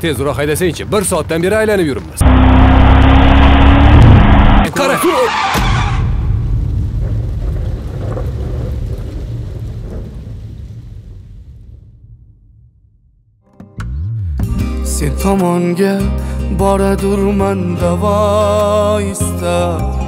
Tezroq haydasang-chi. 1 soatdan beri aylanib yuribmiz. Qara. Sen tomonga boradurman davo istab